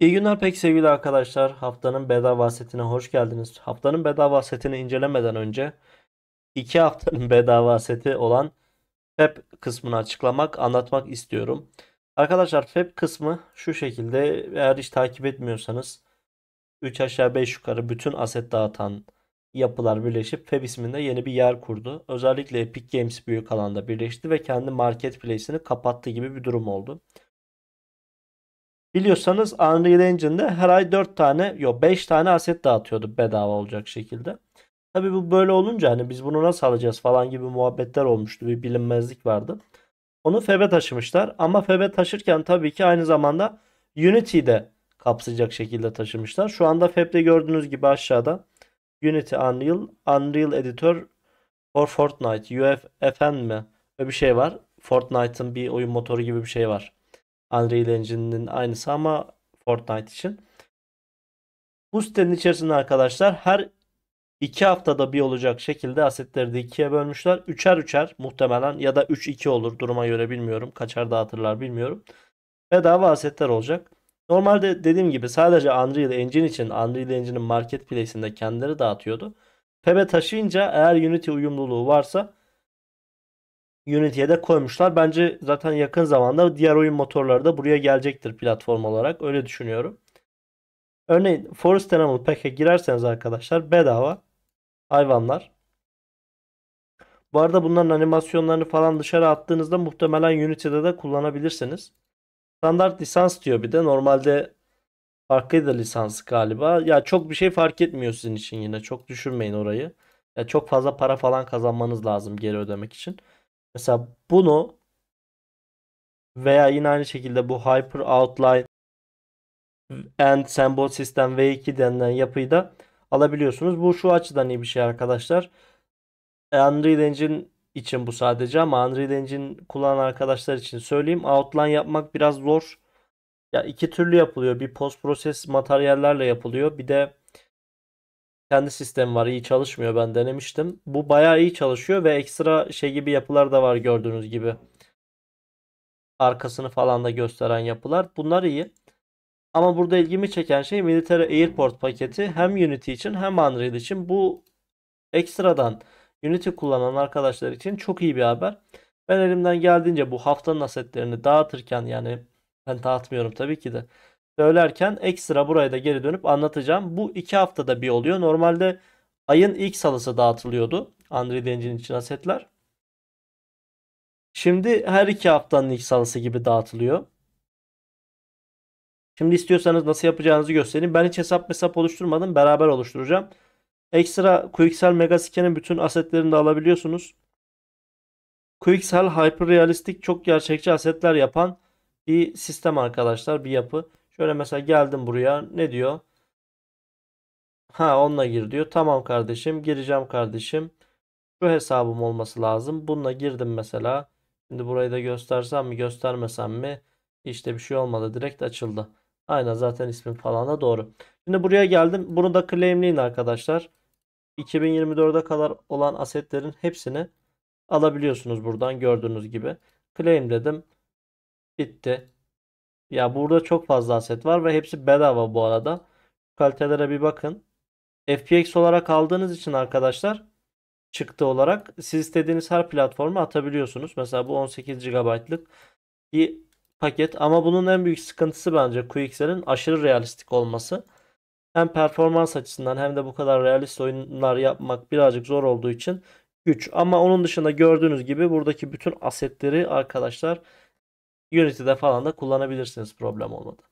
İyi günler pek sevgili arkadaşlar. Haftanın bedava setine hoş geldiniz. Haftanın bedava setini incelemeden önce iki haftanın bedava seti olan FEP kısmını açıklamak, anlatmak istiyorum. Arkadaşlar FEP kısmı şu şekilde eğer hiç takip etmiyorsanız 3 aşağı 5 yukarı bütün aset dağıtan yapılar birleşip FEP isminde yeni bir yer kurdu. Özellikle Epic Games büyük alanda birleşti ve kendi marketplace'ini kapattı gibi bir durum oldu. Biliyorsanız Unreal Engine'de her ay 4 tane yok 5 tane aset dağıtıyordu bedava olacak şekilde. Tabi bu böyle olunca hani biz bunu nasıl alacağız falan gibi muhabbetler olmuştu. Bir bilinmezlik vardı. Onu Fab'e taşımışlar ama Fab'e taşırken tabii ki aynı zamanda Unity'de kapsayacak şekilde taşımışlar. Şu anda Fab'de gördüğünüz gibi aşağıda Unity Unreal, Unreal Editor for Fortnite, UFFN mi? Böyle bir şey var. Fortnite'ın bir oyun motoru gibi bir şey var. Unreal Engine'in aynısı ama Fortnite için. Bu sitenin içerisinde arkadaşlar her iki haftada bir olacak şekilde asetleri de ikiye bölmüşler. Üçer üçer muhtemelen ya da 3-2 olur duruma göre bilmiyorum. Kaçar dağıtırlar bilmiyorum. Bedava asetler olacak. Normalde dediğim gibi sadece Unreal Engine için Unreal Engine'in marketplace'inde kendileri dağıtıyordu. Pebe taşıyınca eğer Unity uyumluluğu varsa Unity'ye de koymuşlar. Bence zaten yakın zamanda diğer oyun motorları da buraya gelecektir platform olarak. Öyle düşünüyorum. Örneğin Forest Animal Pack'e girerseniz arkadaşlar bedava hayvanlar. Bu arada bunların animasyonlarını falan dışarı attığınızda muhtemelen Unity'de de kullanabilirsiniz. Standart lisans diyor bir de. Normalde farklıydı lisans galiba. Ya çok bir şey fark etmiyor sizin için yine. Çok düşürmeyin orayı. Ya çok fazla para falan kazanmanız lazım geri ödemek için. Mesela bunu veya yine aynı şekilde bu Hyper Outline and Symbol System V2 denilen yapıyı da alabiliyorsunuz. Bu şu açıdan iyi bir şey arkadaşlar. Unreal Engine için bu sadece ama Unreal Engine kullanan arkadaşlar için söyleyeyim. Outline yapmak biraz zor. Ya iki türlü yapılıyor. Bir post proses materyallerle yapılıyor. Bir de kendi sistemi var. iyi çalışmıyor. Ben denemiştim. Bu bayağı iyi çalışıyor ve ekstra şey gibi yapılar da var gördüğünüz gibi. Arkasını falan da gösteren yapılar. Bunlar iyi. Ama burada ilgimi çeken şey Military Airport paketi hem Unity için hem Unreal için bu ekstradan Unity kullanan arkadaşlar için çok iyi bir haber. Ben elimden geldiğince bu haftanın asetlerini dağıtırken yani ben dağıtmıyorum tabii ki de söylerken ekstra buraya da geri dönüp anlatacağım. Bu iki haftada bir oluyor. Normalde ayın ilk salısı dağıtılıyordu. Unreal Engine için asetler. Şimdi her iki haftanın ilk salısı gibi dağıtılıyor. Şimdi istiyorsanız nasıl yapacağınızı göstereyim. Ben hiç hesap hesap oluşturmadım. Beraber oluşturacağım. Ekstra Quixel Megascan'in bütün asetlerini de alabiliyorsunuz. Quixel Hyper Realistik çok gerçekçi asetler yapan bir sistem arkadaşlar. Bir yapı. Şöyle mesela geldim buraya. Ne diyor? Ha onunla gir diyor. Tamam kardeşim. Gireceğim kardeşim. Şu hesabım olması lazım. Bununla girdim mesela. Şimdi burayı da göstersem mi göstermesem mi? İşte bir şey olmadı. Direkt açıldı. Aynen zaten ismim falan da doğru. Şimdi buraya geldim. Bunu da claimleyin arkadaşlar. 2024'e kadar olan asetlerin hepsini alabiliyorsunuz buradan gördüğünüz gibi. Claim dedim. Bitti. Ya burada çok fazla aset var ve hepsi bedava bu arada. Kalitelere bir bakın. FPX olarak aldığınız için arkadaşlar çıktı olarak siz istediğiniz her platforma atabiliyorsunuz. Mesela bu 18 GB'lık bir paket ama bunun en büyük sıkıntısı bence QXL'in aşırı realistik olması. Hem performans açısından hem de bu kadar realist oyunlar yapmak birazcık zor olduğu için güç. Ama onun dışında gördüğünüz gibi buradaki bütün asetleri arkadaşlar Unity'de falan da kullanabilirsiniz problem olmadı.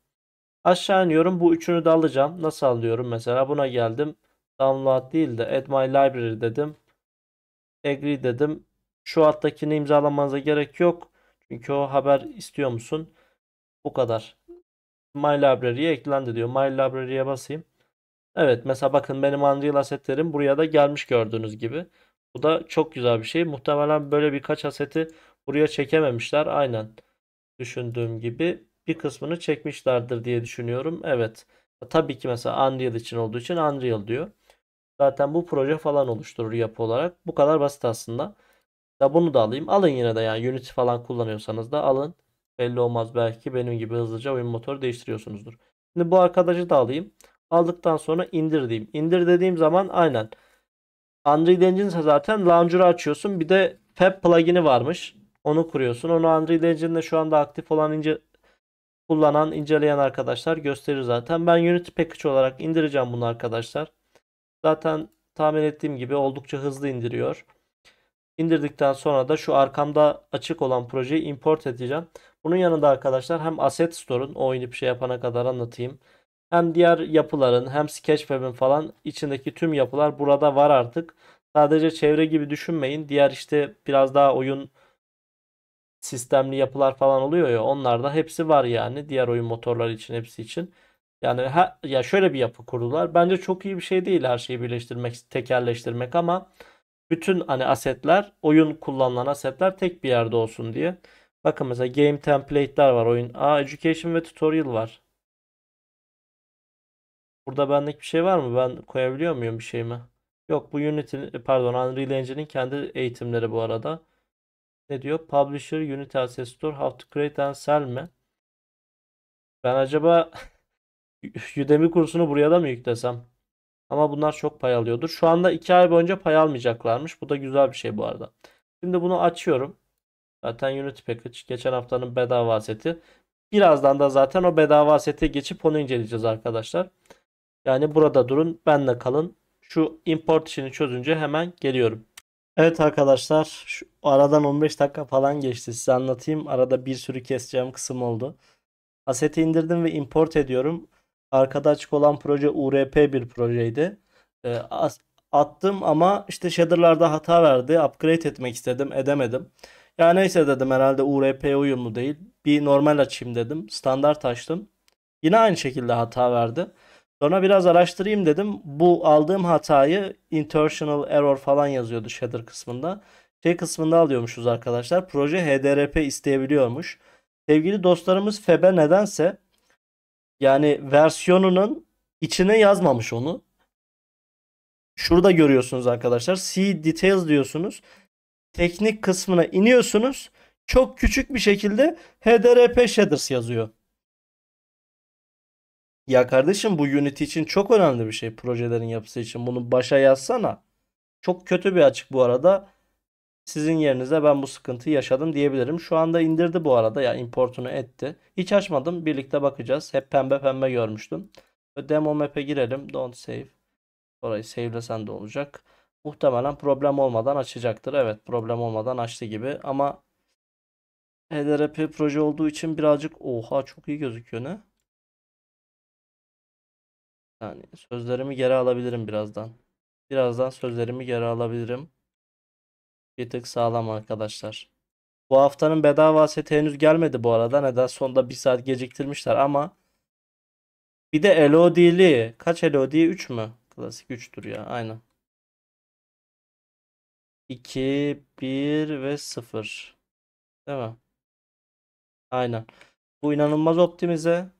Aşağı iniyorum. Bu üçünü de alacağım. Nasıl alıyorum? Mesela buna geldim. Download değil de Add My Library dedim. Agree dedim. Şu alttakini imzalamanıza gerek yok. Çünkü o haber istiyor musun? Bu kadar. My Library'ye eklendi diyor. My Library'ye basayım. Evet mesela bakın benim Unreal asetlerim buraya da gelmiş gördüğünüz gibi. Bu da çok güzel bir şey. Muhtemelen böyle birkaç aseti buraya çekememişler. Aynen düşündüğüm gibi bir kısmını çekmişlerdir diye düşünüyorum. Evet. Tabii ki mesela Unreal için olduğu için Unreal diyor. Zaten bu proje falan oluşturur yapı olarak. Bu kadar basit aslında. Ya bunu da alayım. Alın yine de yani Unity falan kullanıyorsanız da alın. Belli olmaz belki benim gibi hızlıca oyun motoru değiştiriyorsunuzdur. Şimdi bu arkadaşı da alayım. Aldıktan sonra indir diyeyim. İndir dediğim zaman aynen. Unreal Engine zaten Launcher'ı açıyorsun. Bir de Fab plugin'i varmış. Onu kuruyorsun. Onu Unreal Engine'de şu anda aktif olan ince kullanan, inceleyen arkadaşlar gösterir zaten. Ben Unity Package olarak indireceğim bunu arkadaşlar. Zaten tahmin ettiğim gibi oldukça hızlı indiriyor. İndirdikten sonra da şu arkamda açık olan projeyi import edeceğim. Bunun yanında arkadaşlar hem Asset Store'un o bir şey yapana kadar anlatayım. Hem diğer yapıların hem Sketchfab'in falan içindeki tüm yapılar burada var artık. Sadece çevre gibi düşünmeyin. Diğer işte biraz daha oyun sistemli yapılar falan oluyor ya onlarda hepsi var yani. Diğer oyun motorları için hepsi için. Yani ha, ya şöyle bir yapı kurdular. Bence çok iyi bir şey değil her şeyi birleştirmek, tekerleştirmek ama bütün hani asetler, oyun kullanılan asetler tek bir yerde olsun diye. Bakın mesela game template'ler var oyun. Aa education ve tutorial var. Burada benlik bir şey var mı? Ben koyabiliyor muyum bir şey mi? Yok bu Unity pardon Unreal Engine'in kendi eğitimleri bu arada. Ne diyor? Publisher Unity Asset Store How to Create and Sell mi? Ben acaba Udemy kursunu buraya da mı yüklesem? Ama bunlar çok pay alıyordur. Şu anda 2 ay boyunca pay almayacaklarmış. Bu da güzel bir şey bu arada. Şimdi bunu açıyorum. Zaten Unity Package geçen haftanın bedava seti. Birazdan da zaten o bedava sete geçip onu inceleyeceğiz arkadaşlar. Yani burada durun, benle kalın. Şu import işini çözünce hemen geliyorum. Evet arkadaşlar, şu aradan 15 dakika falan geçti. Size anlatayım. Arada bir sürü keseceğim kısım oldu. Aseti indirdim ve import ediyorum. Arkada açık olan proje URP bir projeydi. E, attım ama işte shader'larda hata verdi. Upgrade etmek istedim, edemedim. Ya neyse dedim herhalde URP uyumlu değil. Bir normal açayım dedim. Standart açtım. Yine aynı şekilde hata verdi. Sonra biraz araştırayım dedim. Bu aldığım hatayı intentional error falan yazıyordu shader kısmında. Şey kısmında alıyormuşuz arkadaşlar. Proje HDRP isteyebiliyormuş. Sevgili dostlarımız Febe nedense yani versiyonunun içine yazmamış onu. Şurada görüyorsunuz arkadaşlar. C details diyorsunuz. Teknik kısmına iniyorsunuz. Çok küçük bir şekilde HDRP shaders yazıyor. Ya kardeşim bu Unity için çok önemli bir şey projelerin yapısı için. Bunu başa yazsana. Çok kötü bir açık bu arada. Sizin yerinize ben bu sıkıntıyı yaşadım diyebilirim. Şu anda indirdi bu arada ya importunu etti. Hiç açmadım. Birlikte bakacağız. Hep pembe pembe görmüştüm. Demo map'e girelim. Don't save. Orayı save'lesen de olacak. Muhtemelen problem olmadan açacaktır. Evet problem olmadan açtı gibi ama HDRP proje olduğu için birazcık oha çok iyi gözüküyor ne? Yani sözlerimi geri alabilirim birazdan. Birazdan sözlerimi geri alabilirim. Bir tık sağlam arkadaşlar. Bu haftanın bedava seti henüz gelmedi bu arada. Neden sonda bir saat geciktirmişler ama bir de LOD'li. Kaç LOD? 3 mü? Klasik 3'tür ya. Aynen. 2, 1 ve 0. Değil mi? Aynen. Bu inanılmaz optimize.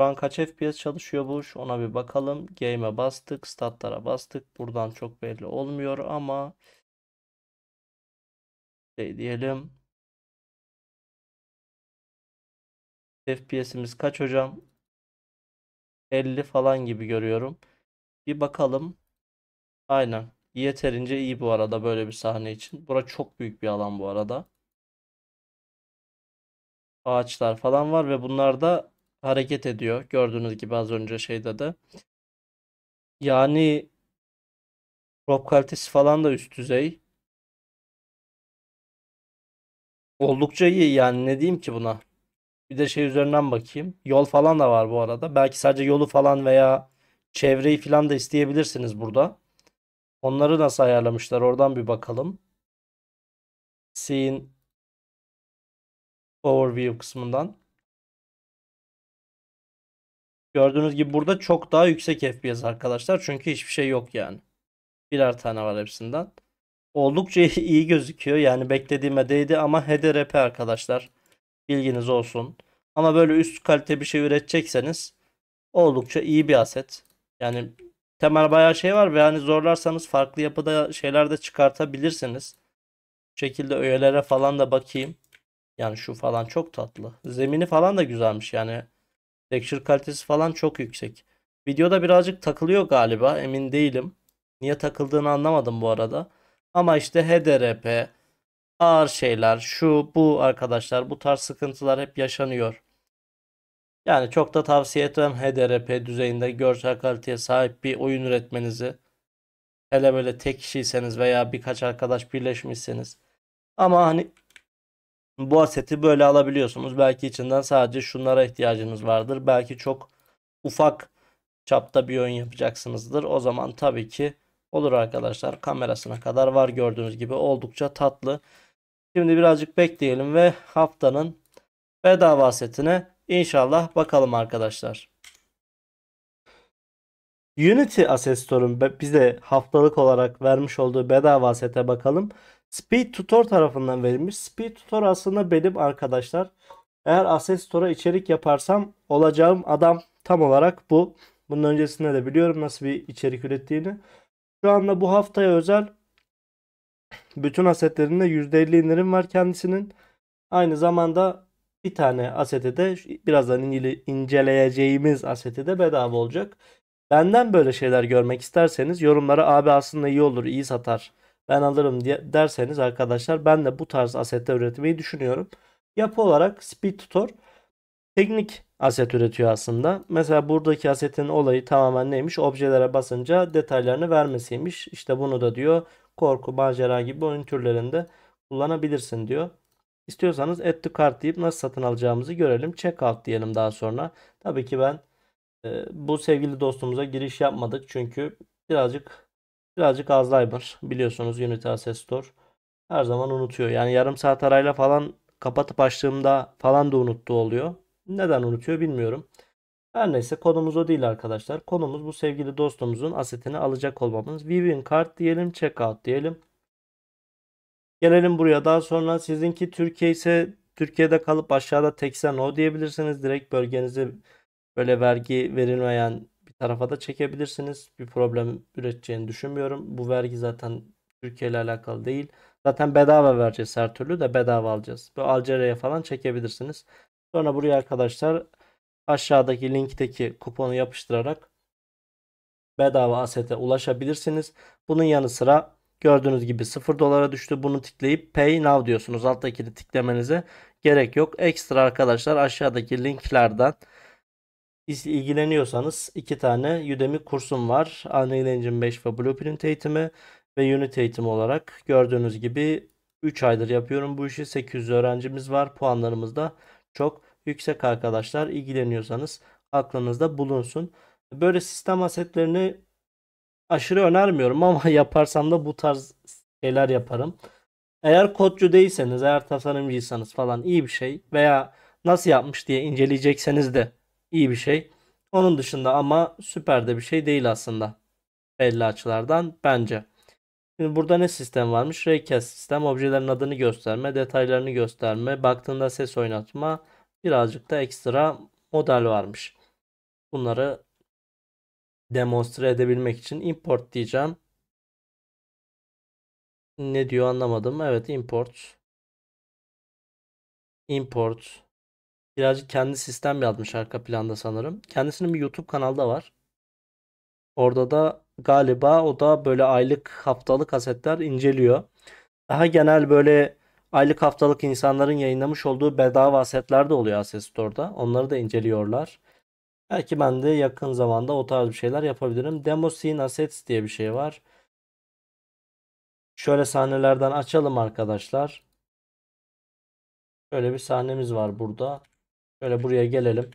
Şu an kaç FPS çalışıyor bu? Ona bir bakalım. Game'e bastık. Statlara bastık. Buradan çok belli olmuyor ama şey diyelim. FPS'imiz kaç hocam? 50 falan gibi görüyorum. Bir bakalım. Aynen. Yeterince iyi bu arada böyle bir sahne için. Bura çok büyük bir alan bu arada. Ağaçlar falan var ve bunlar da hareket ediyor. Gördüğünüz gibi az önce şeyde de. Yani crop kalitesi falan da üst düzey. Oldukça iyi yani ne diyeyim ki buna. Bir de şey üzerinden bakayım. Yol falan da var bu arada. Belki sadece yolu falan veya çevreyi falan da isteyebilirsiniz burada. Onları nasıl ayarlamışlar oradan bir bakalım. Scene Overview kısmından. Gördüğünüz gibi burada çok daha yüksek FPS arkadaşlar. Çünkü hiçbir şey yok yani. Birer tane var hepsinden. Oldukça iyi gözüküyor. Yani beklediğime değdi ama HDRP arkadaşlar. Bilginiz olsun. Ama böyle üst kalite bir şey üretecekseniz oldukça iyi bir aset. Yani temel bayağı şey var ve hani zorlarsanız farklı yapıda şeyler de çıkartabilirsiniz. Bu şekilde öğelere falan da bakayım. Yani şu falan çok tatlı. Zemini falan da güzelmiş yani. Texture kalitesi falan çok yüksek. Videoda birazcık takılıyor galiba. Emin değilim. Niye takıldığını anlamadım bu arada. Ama işte HDRP, ağır şeyler, şu bu arkadaşlar bu tarz sıkıntılar hep yaşanıyor. Yani çok da tavsiye etmem HDRP düzeyinde görsel kaliteye sahip bir oyun üretmenizi. Hele böyle tek kişiyseniz veya birkaç arkadaş birleşmişseniz. Ama hani bu aseti böyle alabiliyorsunuz. Belki içinden sadece şunlara ihtiyacınız vardır. Belki çok ufak çapta bir oyun yapacaksınızdır. O zaman tabii ki olur arkadaşlar. Kamerasına kadar var gördüğünüz gibi oldukça tatlı. Şimdi birazcık bekleyelim ve haftanın bedava setine inşallah bakalım arkadaşlar. Unity Asset Store'un bize haftalık olarak vermiş olduğu bedava sete bakalım. Speed Tutor tarafından verilmiş. Speed Tutor aslında benim arkadaşlar. Eğer Asset Store'a içerik yaparsam olacağım adam tam olarak bu. Bunun öncesinde de biliyorum nasıl bir içerik ürettiğini. Şu anda bu haftaya özel bütün asetlerinde %50 indirim var kendisinin. Aynı zamanda bir tane asete de birazdan incele- inceleyeceğimiz asete de bedava olacak. Benden böyle şeyler görmek isterseniz yorumlara abi aslında iyi olur, iyi satar. Ben alırım diye derseniz arkadaşlar ben de bu tarz asetler üretmeyi düşünüyorum. Yapı olarak Speed Tutor teknik aset üretiyor aslında. Mesela buradaki asetin olayı tamamen neymiş? Objelere basınca detaylarını vermesiymiş. İşte bunu da diyor korku, macera gibi oyun türlerinde kullanabilirsin diyor. İstiyorsanız add to cart deyip nasıl satın alacağımızı görelim. Checkout diyelim daha sonra. Tabii ki ben e, bu sevgili dostumuza giriş yapmadık çünkü birazcık birazcık Alzheimer biliyorsunuz Unity Asset Store her zaman unutuyor. Yani yarım saat arayla falan kapatıp açtığımda falan da unuttuğu oluyor. Neden unutuyor bilmiyorum. Her neyse konumuz o değil arkadaşlar. Konumuz bu sevgili dostumuzun asetini alacak olmamız. Viewing card diyelim, checkout diyelim. Gelelim buraya. Daha sonra sizinki Türkiye ise Türkiye'de kalıp aşağıda tekse no diyebilirsiniz. Direkt bölgenize böyle vergi verilmeyen tarafa da çekebilirsiniz. Bir problem üreteceğini düşünmüyorum. Bu vergi zaten Türkiye ile alakalı değil. Zaten bedava vereceğiz her türlü de bedava alacağız. Bu Alcerya'ya falan çekebilirsiniz. Sonra buraya arkadaşlar aşağıdaki linkteki kuponu yapıştırarak bedava asete ulaşabilirsiniz. Bunun yanı sıra gördüğünüz gibi 0 dolara düştü. Bunu tıklayıp Pay Now diyorsunuz. Alttakini tıklamenize gerek yok. Ekstra arkadaşlar aşağıdaki linklerden ilgileniyorsanız iki tane Udemy kursum var. Unreal Engine 5 ve Blueprint eğitimi ve Unity eğitimi olarak gördüğünüz gibi 3 aydır yapıyorum bu işi. 800 öğrencimiz var. Puanlarımız da çok yüksek arkadaşlar. İlgileniyorsanız aklınızda bulunsun. Böyle sistem asetlerini aşırı önermiyorum ama yaparsam da bu tarz şeyler yaparım. Eğer kodcu değilseniz, eğer tasarımcıysanız falan iyi bir şey veya nasıl yapmış diye inceleyecekseniz de iyi bir şey. Onun dışında ama süper de bir şey değil aslında. Belli açılardan bence. Şimdi burada ne sistem varmış? Raycast sistem, objelerin adını gösterme, detaylarını gösterme, baktığında ses oynatma, birazcık da ekstra model varmış. Bunları demonstre edebilmek için import diyeceğim. Ne diyor anlamadım. Evet import. Import. Birazcık kendi sistem yazmış arka planda sanırım. Kendisinin bir YouTube kanalı da var. Orada da galiba o da böyle aylık haftalık asetler inceliyor. Daha genel böyle aylık haftalık insanların yayınlamış olduğu bedava asetler de oluyor Asset Store'da. Onları da inceliyorlar. Belki ben de yakın zamanda o tarz bir şeyler yapabilirim. Demo Scene Assets diye bir şey var. Şöyle sahnelerden açalım arkadaşlar. Şöyle bir sahnemiz var burada. Şöyle buraya gelelim.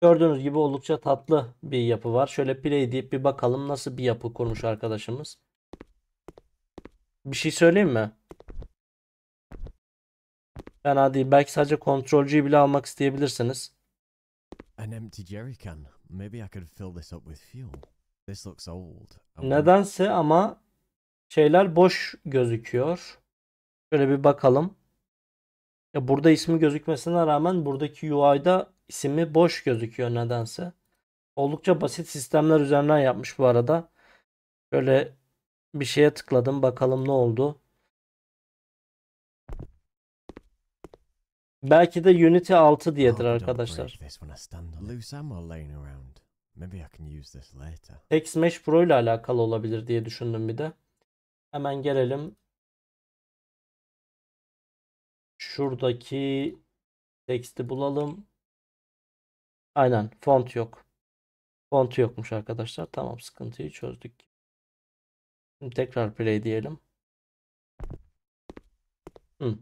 Gördüğünüz gibi oldukça tatlı bir yapı var. Şöyle play deyip bir bakalım nasıl bir yapı kurmuş arkadaşımız. Bir şey söyleyeyim mi? Fena değil. Belki sadece kontrolcüyü bile almak isteyebilirsiniz. An empty jerry can. Maybe I could fill this up with fuel. This looks old. I wonder- Nedense ama şeyler boş gözüküyor. Şöyle bir bakalım. Ya burada ismi gözükmesine rağmen buradaki UI'da ismi boş gözüküyor nedense. Oldukça basit sistemler üzerinden yapmış bu arada. Şöyle bir şeye tıkladım bakalım ne oldu. Belki de Unity 6 I diyedir arkadaşlar. Smash Pro ile alakalı olabilir diye düşündüm bir de. Hemen gelelim. Şuradaki teksti bulalım. Aynen font yok. Fontu yokmuş arkadaşlar. Tamam sıkıntıyı çözdük. Şimdi tekrar play diyelim. Hı.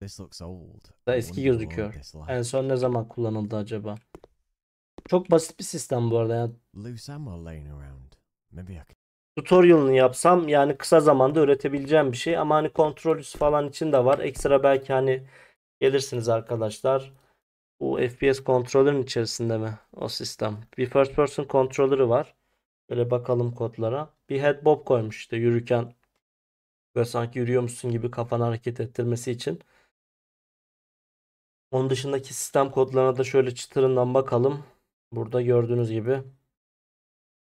This looks old. Da eski gözüküyor. En son ne zaman kullanıldı acaba? Çok basit bir sistem bu arada. Yani Tutorial'ını yapsam yani kısa zamanda üretebileceğim bir şey ama hani kontrol falan için de var. Ekstra belki hani gelirsiniz arkadaşlar. Bu FPS kontrolün içerisinde mi o sistem? Bir first person kontrolörü var. Böyle bakalım kodlara. Bir head bob koymuş işte yürürken böyle sanki yürüyormuşsun gibi kafanı hareket ettirmesi için. Onun dışındaki sistem kodlarına da şöyle çıtırından bakalım. Burada gördüğünüz gibi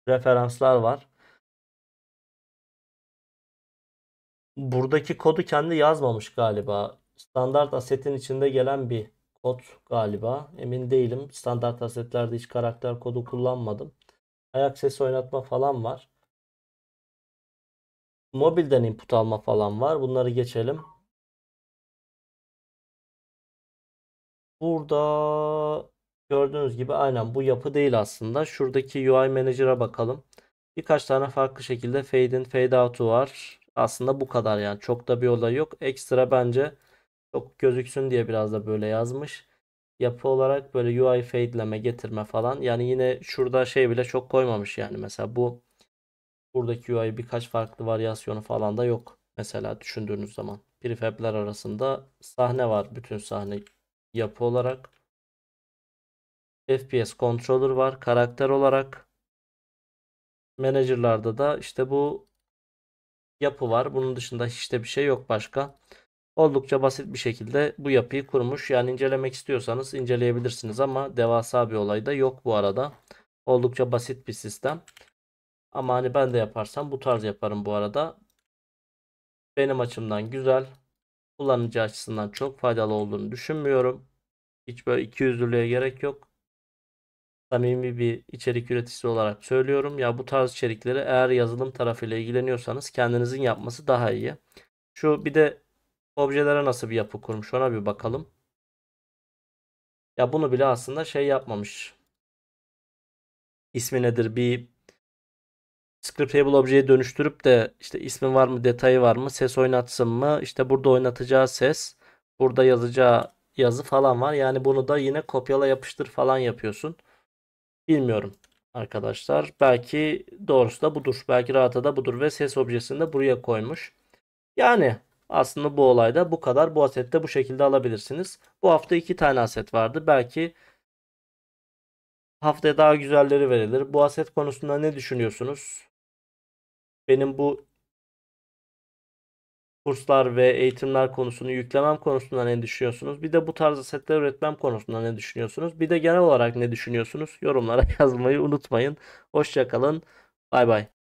referanslar var. Buradaki kodu kendi yazmamış galiba. Standart asetin içinde gelen bir kod galiba. Emin değilim. Standart asetlerde hiç karakter kodu kullanmadım. Ayak sesi oynatma falan var. Mobilden input alma falan var. Bunları geçelim. Burada gördüğünüz gibi aynen bu yapı değil aslında. Şuradaki UI Manager'a bakalım. Birkaç tane farklı şekilde fade in, fade out'u var. Aslında bu kadar yani. Çok da bir olay yok. Ekstra bence çok gözüksün diye biraz da böyle yazmış. Yapı olarak böyle UI fade'leme, getirme falan. Yani yine şurada şey bile çok koymamış yani. Mesela bu buradaki UI birkaç farklı varyasyonu falan da yok. Mesela düşündüğünüz zaman. Prefab'ler arasında sahne var. Bütün sahne yapı olarak. FPS controller var. Karakter olarak. Manager'larda da işte bu yapı var. Bunun dışında hiç bir şey yok başka. Oldukça basit bir şekilde bu yapıyı kurmuş. Yani incelemek istiyorsanız inceleyebilirsiniz ama devasa bir olay da yok bu arada. Oldukça basit bir sistem. Ama hani ben de yaparsam bu tarz yaparım bu arada. Benim açımdan güzel. Kullanıcı açısından çok faydalı olduğunu düşünmüyorum. Hiç böyle ikiyüzlülüğe gerek yok. Samimi bir içerik üreticisi olarak söylüyorum. Ya bu tarz içerikleri eğer yazılım tarafıyla ilgileniyorsanız kendinizin yapması daha iyi. Şu bir de objelere nasıl bir yapı kurmuş ona bir bakalım. Ya bunu bile aslında şey yapmamış. İsmi nedir? Bir scriptable objeyi dönüştürüp de işte ismi var mı, detayı var mı, ses oynatsın mı? İşte burada oynatacağı ses, burada yazacağı yazı falan var. Yani bunu da yine kopyala yapıştır falan yapıyorsun. Bilmiyorum arkadaşlar. Belki doğrusu da budur. Belki rahatı da budur ve ses objesini de buraya koymuş. Yani aslında bu olayda bu kadar. Bu asette bu şekilde alabilirsiniz. Bu hafta iki tane aset vardı. Belki haftaya daha güzelleri verilir. Bu aset konusunda ne düşünüyorsunuz? Benim bu kurslar ve eğitimler konusunu yüklemem konusunda ne düşünüyorsunuz? Bir de bu tarz asetler üretmem konusunda ne düşünüyorsunuz? Bir de genel olarak ne düşünüyorsunuz? Yorumlara yazmayı unutmayın. Hoşçakalın. Bay bay.